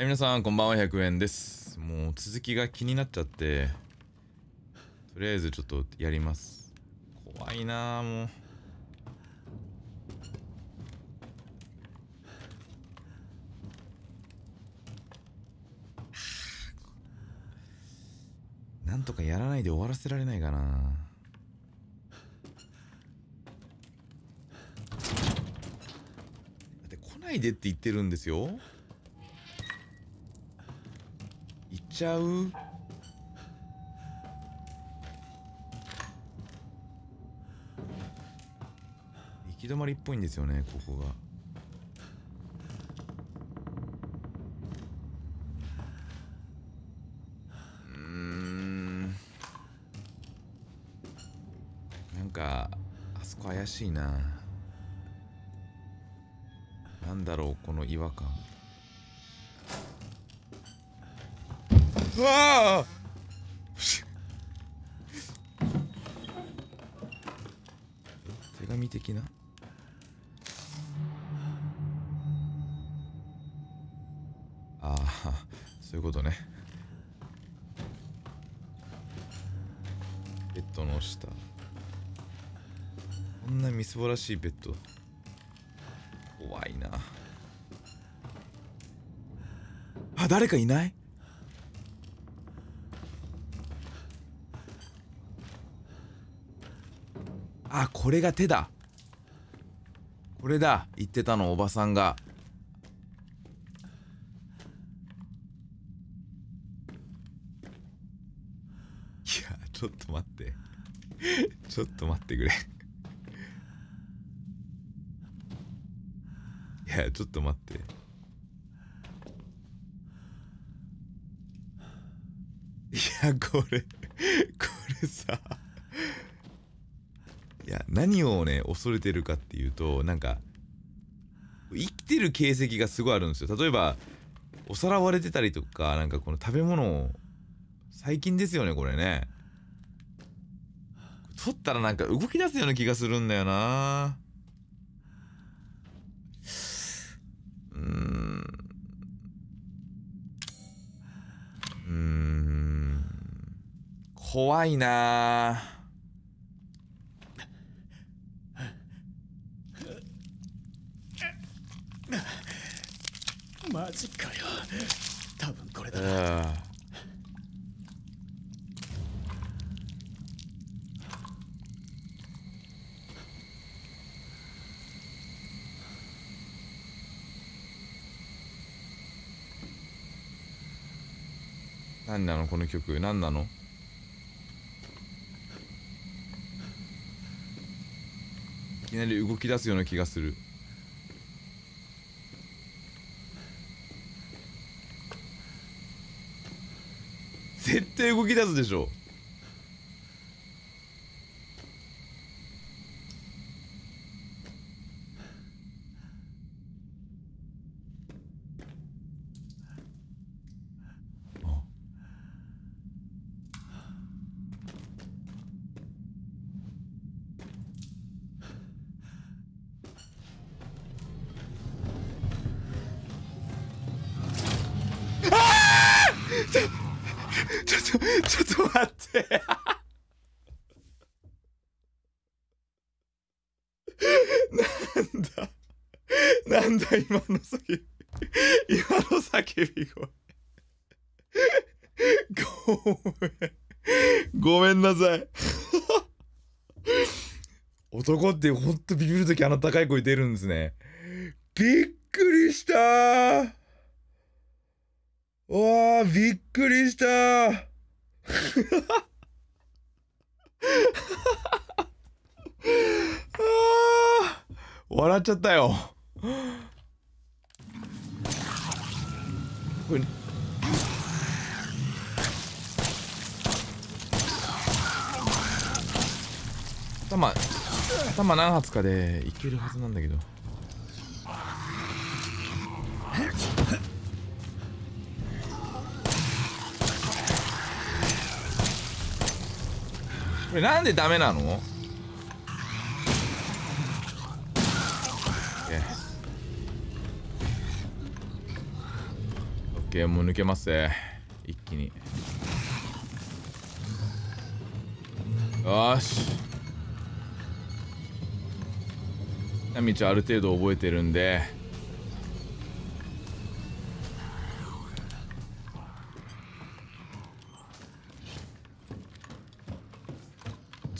はい、皆さん、こんばんは、100円です。もう、続きが気になっちゃって、とりあえずちょっとやります。怖いなあもう。なんとかやらないで終わらせられないかなだって来ないでって言ってるんですよちゃう？行き止まりっぽいんですよねここが。うん。なんかあそこ怪しいな。なんだろうこの違和感。あ手紙的な？ああそういうことね。ベッドの下。こんなみすぼらしいベッド。怖いな。あ誰かいない？あこれが手だ。これだ。言ってたのおばさんが。いやちょっと待って。ちょっと待ってくれ。いやちょっと待って。いやこれこれさ。いや何をね恐れてるかっていうとなんか生きてる形跡がすごいあるんですよ。例えばお皿割れてたりとかなんかこの食べ物を最近ですよねこれね。取ったらなんか動き出すような気がするんだよな。うん。うん。怖いな。マジかよ多分これだあ何なの？この曲。何なの？いきなり動き出すような気がする。絶対動き出すでしょ。ちょっとちょっと待って。なんだなんだ今の叫び今の叫び声ごめん。ごめんなさい。男ってほんとビビるときあの高い声出るんですね。びっくりしたーわあびっくりした。あ笑っちゃったよ。頭頭何発かでいけるはずなんだけど。れなんでダメなの？OK もう抜けますね。一気に。よし。道ある程度覚えてるんで。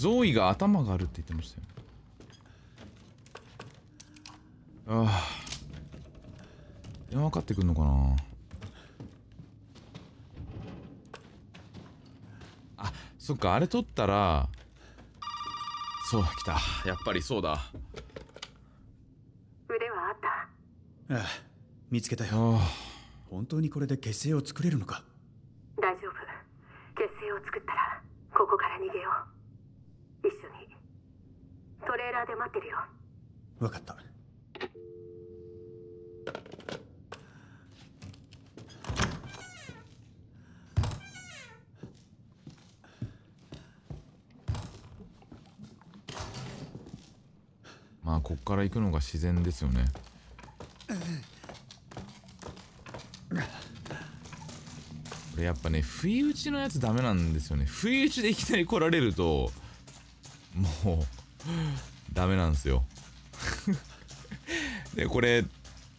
ゾーイが頭があるって言ってましたよ。ああ。電話かかってくんのかな。あそっかあれ取ったら。そう来た。やっぱりそうだ。腕はあった？ああ見つけたよ。あ本当にこれで結成を作れるのか？大丈夫。結成を作ったらここから逃げようレーラーで待ってるよ。分かった。まあこっから行くのが自然ですよね。これやっぱね不意打ちのやつダメなんですよね。不意打ちでいきなり来られるともう ダメなんですよ。でこれ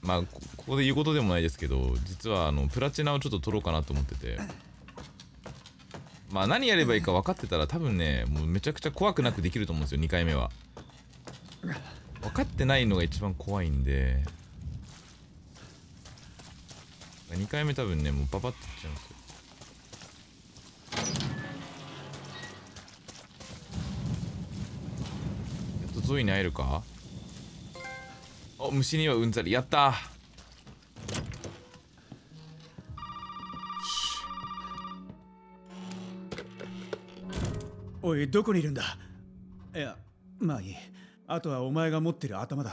まあここで言うことでもないですけど実はあのプラチナをちょっと取ろうかなと思ってて。まあ何やればいいか分かってたら多分ねもうめちゃくちゃ怖くなくできると思うんですよ2回目は。分かってないのが一番怖いんで。2回目多分ねもうパパッといっちゃうんですよ。ゾイに会えるか？お虫にはうんざり。やった。おいどこにいるんだ？いやまあいい。あとはお前が持ってる頭だ。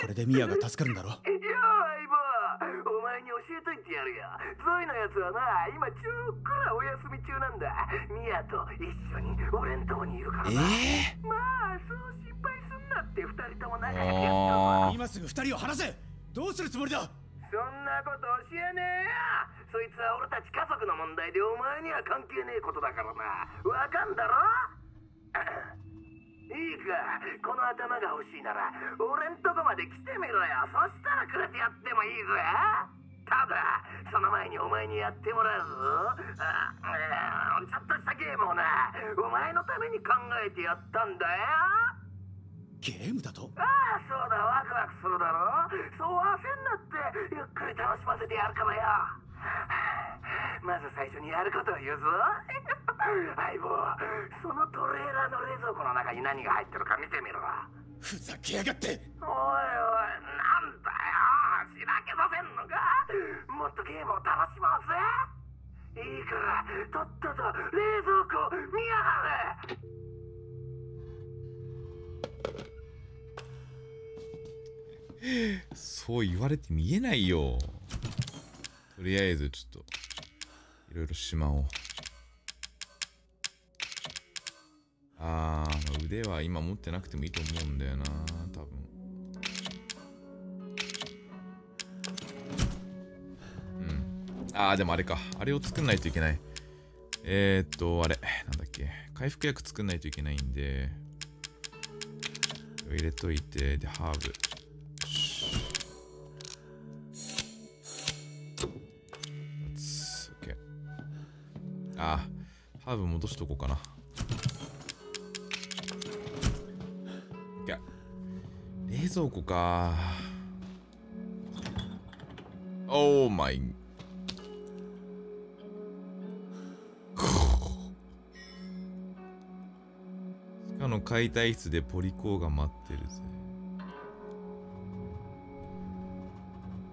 これでミヤが助かるんだろいや相棒お前に教えといてやるよ。ゾイのやつはな今ちょっくらお休み中なんだ。ミヤと一緒に俺んとこにいるからな。えまあそう心配すんなって二人とも仲良くやってるわ。あ今すぐ二人を離せ。どうするつもりだ？そんなこと教えねえよ。そいつは俺たち家族の問題でお前には関係ねえことだからな。わかんだろ？いいか。この頭が欲しいなら俺んとこまで来てみろよ。そしたらくれてやってもいいぜただその前にお前にやってもらうぞ。あうんちょっとしたゲームをなお前のために考えてやったんだよ。ゲームだと？ああそうだワクワクするだろ。そう焦んなってゆっくり楽しませてやるからよ。まず最初にやることを言うぞ。相棒そのトレーラーの冷蔵庫の中に何が入ってるか見てみろ。ふざけやがって！おいおいなんだよしらけさせんのかもっとゲームを楽しもうぜいいからとっとと冷蔵庫見やがれそう言われて見えないよ。とりあえずちょっといろいろしまおう。あー、腕は今持ってなくてもいいと思うんだよな多分。あーでもあれか。あれを作んないといけない。えー、っとあれ。なんだっけ。回復薬作んないといけないんで。入れといてでハーブ。オッケー。あハーブ戻しとこうかな。オッケー。冷蔵庫かオーマの解体室でポリコーが待ってるぜ。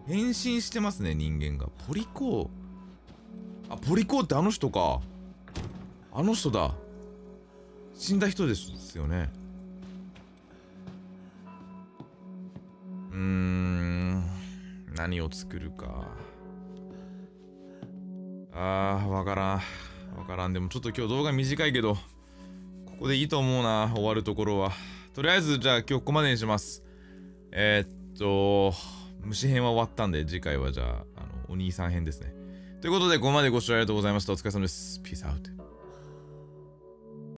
変身してますね人間が。ポリコー。あポリコーってあの人か。あの人だ。死んだ人ですよね。うーん。何を作るか。あーわからん。わからん。でもちょっと今日動画短いけど。ここでいいと思うな終わるところは。とりあえずじゃあ今日ここまでにします。えー、っと虫編は終わったんで次回はじゃああのお兄さん編ですね。ということでここまでご視聴ありがとうございました。お疲れ様です。Peace out